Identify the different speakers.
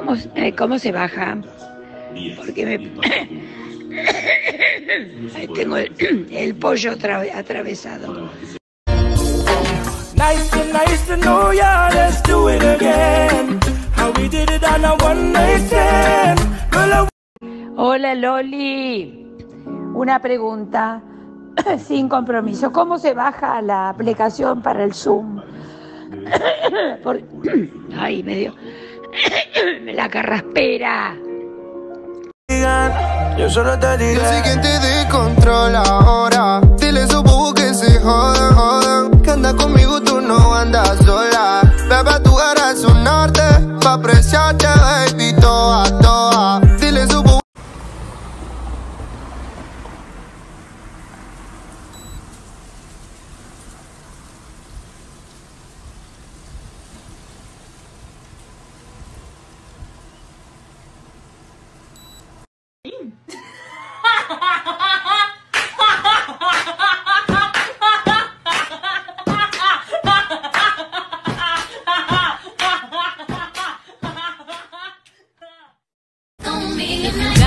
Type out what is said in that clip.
Speaker 1: ¿Cómo, eh, ¿Cómo se baja? Porque me... Ahí tengo el, el pollo atra- atravesado.
Speaker 2: Nice to nice to know ya, let's do it again. How we did it on a one night stand. Girl, I
Speaker 1: Hola Loli, una pregunta sin compromiso. ¿Cómo se baja la aplicación para el Zoom? Por- Ay, me dio la carraspera.
Speaker 2: yo solo te digo.
Speaker 3: así quien te descontrola ahora. Dile a esos bobos que se jodan, jodan. Que anda conmigo, tú no andas sola. Bebé, tú eres un arte. Pa' apreciarte, 15.
Speaker 4: Don't be